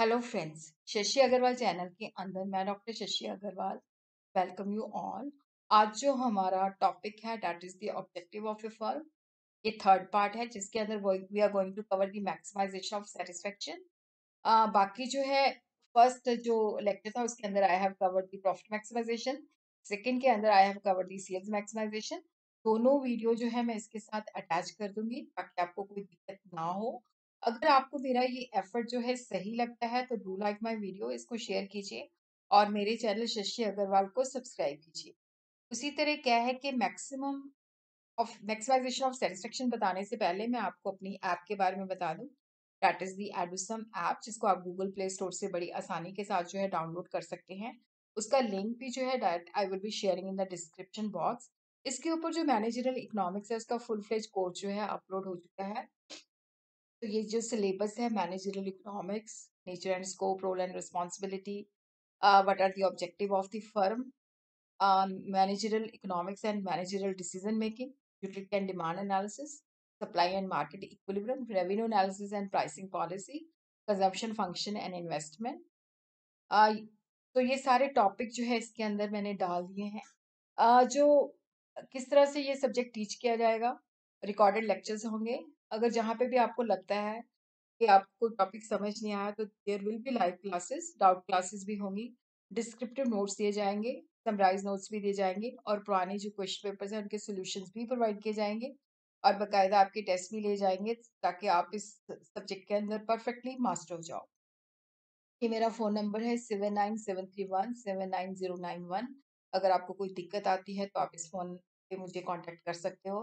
Hello friends Shashi Agarwal channel के अंदर मैं doctor Shashi Agarwal welcome you all आज जो हमारा टॉपिक है that is the objective of a firm ये थर्ड पार्ट है, जिसके अंदर we are going to cover the maximisation of satisfaction बाकी जो है फ़र्स्ट जो लेक्चर था, उसके अंदर I have covered the profit maximisation second के अंदर I have covered the sales maximisation दोनों वीडियो जो है, मैं इसके साथ अटैच कर दूँगी, ताकि आपको कोई दिक्कत ना हो। अगर आपको मेरा ये एफर्ट जो है सही लगता है तो डू लाइक माय वीडियो इसको शेयर कीजिए और मेरे चैनल शशि अग्रवाल को सब्सक्राइब कीजिए। उसी तरह क्या है कि maximum of maximisation of satisfaction बताने से पहले मैं आपको अपनी ऐप के बारे में बता दूँ। That is the Edusum app जिसको आप गूगल प्ले स्टोर से बड़ी आसानी के साथ जो है डाउनलोड कर सकते हैं। उसका लिंक भी जो है direct I will be sharing in the description box इसके ऊपर जो मैनेजरल इकोनॉमिक्स है, उसका फुल फ्लेज कोर्स जो है अपलोड हो चुका है। तो ये जो सिलेबस है managerial economics nature and scope role and responsibility what are the objective of the firm managerial economics and managerial decision making utility and demand analysis, supply and market equilibrium, analysis and pricing policy, consumption function and investment. Uh, तो ये सारे topic जो है इसके अंदर मैंने डाल दिए हैं। Uh, जो किस तरह से ये सब्जेक्ट टीच किया जाएगा? रिकॉर्डेड लेक्चर्स होंगे। अगर जहाँ पे भी आपको लगता है कि आपको टॉपिक समझ नहीं आया तो there will be live classes doubt classes भी होंगी। डिस्क्रिप्टिव नोट्स दिए जाएँगे समराइज नोट्स भी दिए जाएँगे और पुराने जो क्वेश्चन पेपर्स हैं, उनके सोल्यूशन भी प्रोवाइड किए जाएँगे और बाकायदा आपके टेस्ट भी लिए जाएँगे ताकि आप इस सब्जेक्ट के अंदर परफेक्टली मास्टर हो जाओ। ये मेरा फ़ोन नंबर है seven nine seven three one seven nine zero nine one अगर आपको कोई दिक्कत आती है तो आप इस फ़ोन पे मुझे कांटेक्ट कर सकते हो।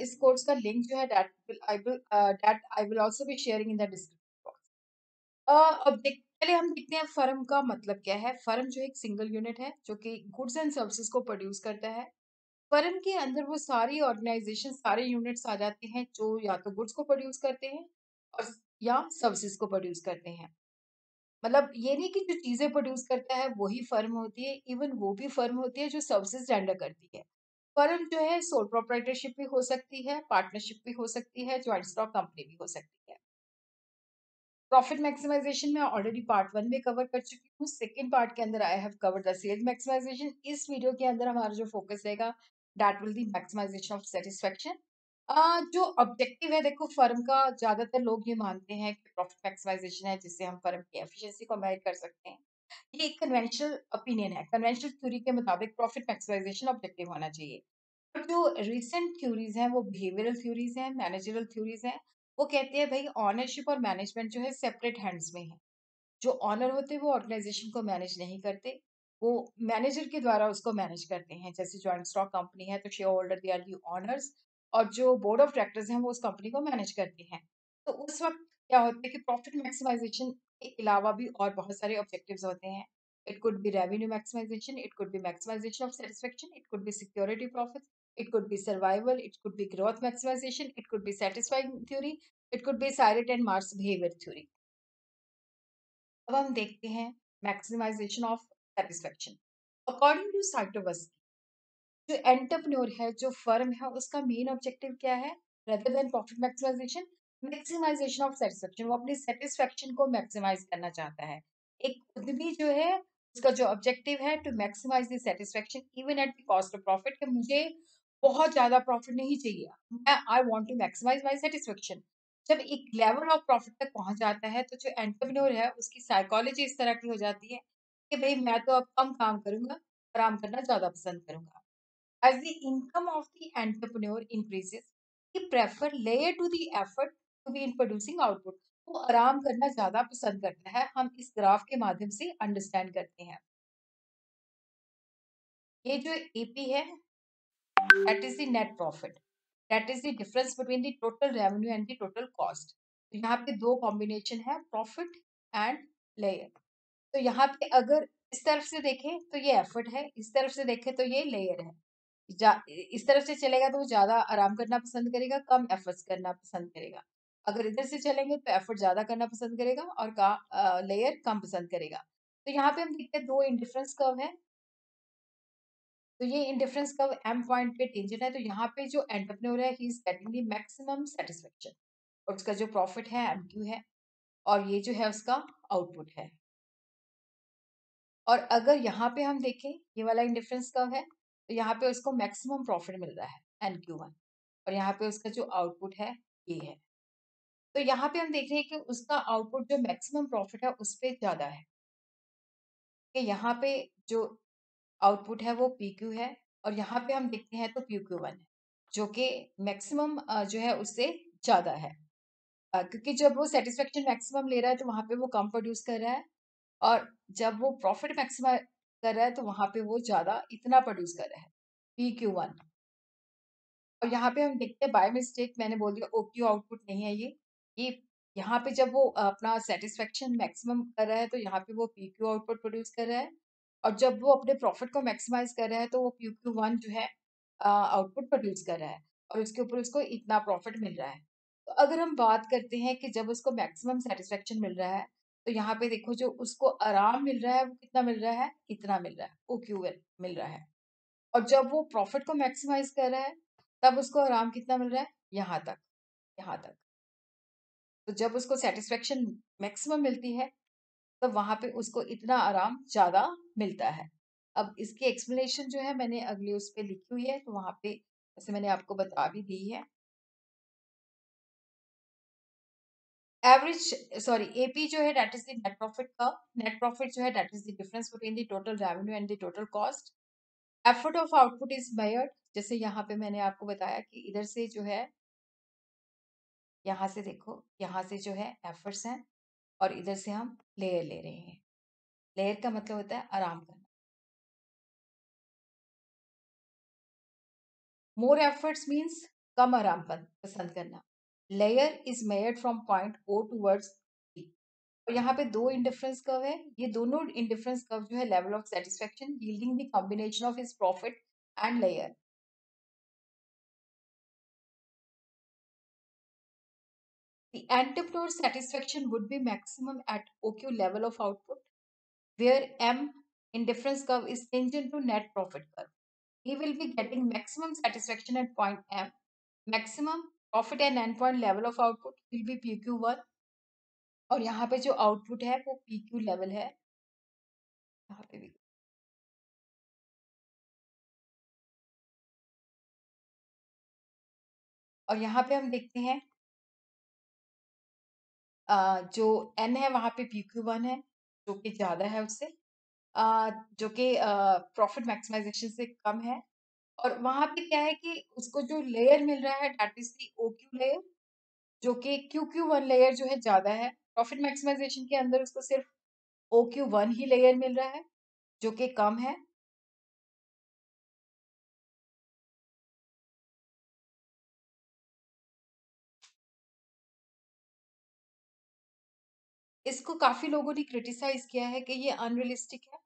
इस कोर्स का लिंक जो है that will, I will that I will also be sharing in the description box. अब पहले हम देखते हैं फर्म का मतलब क्या है। फर्म जो एक सिंगल यूनिट है, जो कि गुड्स एंड सर्विसेज़ को प्रोड्यूस करता है। फर्म के अंदर वो सारी ऑर्गेनाइजेशन, सारे यूनिट्स आ जाते हैं, जो या तो गुड्स को प्रोड्यूस करते हैं और या सर्विसेज़ को प्रोड्यूस करते हैं। मतलब ये नहीं कि जो चीज़ें प्रोड्यूस करता है, वही फर्म होती है, इवन वो भी फर्म होती है जो सर्विसेज़ रेंडर करती है। फर्म जो है सोल प्रोपराइटरशिप भी हो सकती है पार्टनरशिप भी हो सकती है ज्वाइंट स्टॉक कंपनी भी हो सकती है। प्रॉफिट मैक्सिमाइजेशन में ऑलरेडी पार्ट वन में कवर कर चुकी हूँ। सेकेंड पार्ट के अंदर I have cover the sales maximisation इस वीडियो के अंदर हमारा जो फोकस रहेगा that will the maximisation of satisfaction जो ऑब्जेक्टिव है, देखो फर्म का, ज़्यादातर लोग ये मानते हैं कि प्रॉफिट मैक्सिमाइजेशन है, जिससे हम फर्म की एफिशिएंसी को मेजर कर सकते हैं। ये एक कन्वेंशनल ओपिनियन है। कन्वेंशनल थ्योरी के मुताबिक प्रॉफिट मैक्सिमाइजेशन ऑब्जेक्टिव होना चाहिए। पर जो रिसेंट थ्योरीज हैं, वो बिहेवियरल थ्योरीज हैं मैनेजरल थ्योरीज हैं, वो कहते हैं, भाई ऑनरशिप और मैनेजमेंट जो है सेपरेट हैंड्स में है। जो ऑनर होते हैं, वो ऑर्गेनाइजेशन को मैनेज नहीं करते। वो मैनेजर के द्वारा उसको मैनेज करते हैं। जैसे ज्वाइंट स्टॉक कंपनी है तो shareholder they are the owners और जो बोर्ड ऑफ़ डायरेक्टर्स हैं, वो उस कंपनी को मैनेज करते हैं। तो उस वक्त क्या होता है कि प्रॉफिट मैक्सिमाइजेशन के अलावा भी और बहुत सारे ऑब्जेक्टिव्स होते हैं। It could be revenue maximisation it could be maximisation of satisfaction it could be security profit it could be survival it could be growth maximisation it could be satisfying theory it could be Cyert and March behaviour theory अब हम देखते हैं maximisation of satisfaction according to Scitovsky जो entrepreneur है, जो firm है, उसका main objective क्या है? Rather than profit maximisation maximisation of satisfaction वो अपनी सेटिस्फेक्शन को मैक्सिमाइज करना चाहता है। एक भी जो है, उसका जो ऑब्जेक्टिव है to maximise the satisfaction even at the cost of profit कि मुझे बहुत ज़्यादा प्रॉफिट नहीं चाहिए। मैं I want to maximise my satisfaction जब एक लेवल ऑफ़ प्रॉफिट तक पहुँच जाता है तो जो एंटरप्रेन्योर है, उसकी साइकोलॉजी इस तरह की हो जाती है कि भाई, मैं तो अब कम काम करूँगा, आराम करना ज़्यादा पसंद करूँगा। As the income of the entrepreneur increases he prefer layer to the effort in producing output. वो आराम करना ज़्यादा पसंद करता है, हम इस ग्राफ के माध्यम से अंडरस्टैंड करते हैं। ये जो एपी है that is the net profit that is the difference between the total revenue and the total cost तो यहाँ पे दो कॉम्बिनेशन है प्रॉफिट एंड लेयर तो यहाँ पे अगर इस तरफ़ से देखें तो ये एफर्ट है, इस तरफ़ से देखें तो ये लेयर है। इस तरफ़ से चलेगा तो वो ज़्यादा आराम करना पसंद करेगा, कम एफर्ट्स करना पसंद करेगा। अगर इधर से चलेंगे तो एफर्ट ज़्यादा करना पसंद करेगा और का लेयर कम पसंद करेगा। तो यहाँ पे हम देखते हैं दो इंडिफरेंस कर्व है। तो ये इंडिफरेंस कर्व एम पॉइंट पे टेंजेंट है तो यहाँ पे जो एंटरप्रेन्योर है he is getting the maximum satisfaction और उसका जो प्रॉफिट है एम क्यू है, और ये जो है उसका आउटपुट है। और अगर यहाँ पे हम देखें, ये वाला इंडिफरेंस कर्व है तो यहाँ पे उसको मैक्सिमम प्रॉफिट मिल रहा है एन क्यू वन। और यहाँ पे उसका जो आउटपुट है ये है। तो यहाँ पे हम देख रहे हैं कि उसका आउटपुट जो मैक्सिमम प्रॉफिट है, उस पर ज़्यादा है। कि यहाँ पे जो आउटपुट है, वो पी क्यू है और यहाँ पे हम देखते हैं तो पी क्यू वन है, जो कि मैक्सिमम जो है, उससे ज़्यादा है। क्योंकि जब वो सेटिस्फेक्शन मैक्सिमम ले रहा है तो वहाँ पे वो कम प्रोड्यूस कर रहा है और जब वो प्रॉफिट मैक्सिमम कर रहा है तो वहाँ पे वो ज़्यादा इतना प्रोड्यूस कर रहा है पी क्यू वन और यहाँ पे हम देखते हैं बाय मिस्टेक मैंने बोल दिया ओ क्यू आउटपुट नहीं है ये। ये यहाँ पे जब वो अपना सेटिस्फेक्शन मैक्सिमम कर रहा है तो यहाँ पे वो पी क्यू आउटपुट प्रोड्यूस कर रहा है और जब वो अपने प्रॉफिट को मैक्सिमाइज कर रहा है तो वो पी क्यू वन जो है आउटपुट प्रोड्यूस कर रहा है और उसके ऊपर उसको इतना प्रॉफिट मिल रहा है। तो अगर हम बात करते हैं कि जब उसको मैक्सिमम सेटिस्फेक्शन मिल रहा है तो यहाँ पे देखो जो उसको आराम मिल रहा है, वो कितना मिल रहा है? इतना मिल रहा है? ओ क्यू मिल रहा है। और जब वो प्रॉफिट को मैक्सिमाइज कर रहा है, तब उसको आराम कितना मिल रहा है? यहाँ तक यहाँ तक। तो जब उसको सेटिस्फेक्शन मैक्सिमम मिलती है तो वहाँ पे उसको इतना आराम ज़्यादा मिलता है। अब इसकी एक्सप्लेनेशन जो है मैंने अगले उस पर लिखी हुई है तो वहाँ पे जैसे मैंने आपको बता भी दी है। एवरेज सॉरी एपी जो है that is the net profit का नेट प्रॉफिट जो है that is the difference between the total revenue and the total cost effort of output is measured जैसे यहाँ पे मैंने आपको बताया कि इधर से जो है यहाँ से देखो, यहाँ से जो है एफर्ट्स हैं और इधर से हम लेयर ले रहे हैं। लेयर का मतलब होता है आराम करना। मोर एफर्ट्स मीन्स कम आराम पसंद करना। Layer is measured from point O towards और यहाँ पे दो इंडिफरेंस कर्व है। ये दोनों इंडिफरेंस कर्व जो है level of satisfaction yielding the combination of his profit and layer Entrepreneur satisfaction would be maximum at OQ level of output, where M indifference curve is tangent to net profit curve. He will be getting maximum satisfaction at point M. Maximum profit and endpoint level of output will be PQ1 और यहाँ पे जो output है वो PQ level है यहाँ पे भी और यहाँ पे हम देखते हैं जो एन है वहाँ पे पी क्यू वन है, जो कि ज़्यादा है उससे जो कि प्रॉफिट मैक्सिमाइजेशन से कम है। और वहाँ पे क्या है कि उसको जो लेयर मिल रहा है that is the O Q layer जो कि क्यू क्यू वन लेयर जो है ज़्यादा है। प्रॉफिट मैक्सिमाइजेशन के अंदर उसको सिर्फ़ ओ क्यू वन ही लेयर मिल रहा है, जो कि कम है। इसको काफ़ी लोगों ने क्रिटिसाइज किया है कि ये अनरियलिस्टिक है।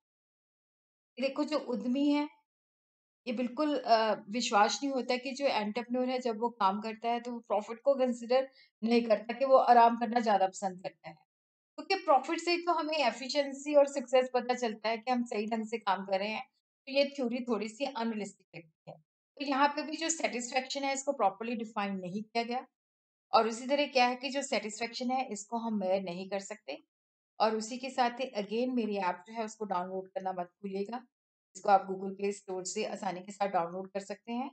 देखो, जो उद्यमी है, ये बिल्कुल विश्वास नहीं होता कि जो एंटरप्रेन्योर है, जब वो काम करता है तो वो प्रॉफिट को कंसिडर नहीं करता कि वो आराम करना ज़्यादा पसंद करता है। क्योंकि प्रॉफिट से ही तो हमें एफिशिएंसी और सक्सेस पता चलता है कि हम सही ढंग से काम कर रहे हैं। तो ये थ्योरी थोड़ी सी अनरियलिस्टिक लगती है। तो यहाँ पे भी जो सेटिस्फेक्शन है, इसको प्रॉपरली डिफाइन नहीं किया गया। और उसी तरह क्या है कि जो सेटिस्फेक्शन है, इसको हम मेयर नहीं कर सकते। और उसी के साथ ही अगेन मेरी ऐप जो है, उसको डाउनलोड करना मत भूलिएगा। इसको आप गूगल प्ले स्टोर से आसानी के साथ डाउनलोड कर सकते हैं।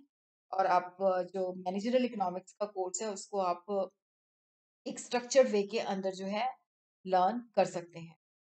और आप, जो मैनेजरल इकोनॉमिक्स का कोर्स है, उसको आप एक स्ट्रक्चर्ड वे के अंदर जो है लर्न कर सकते हैं।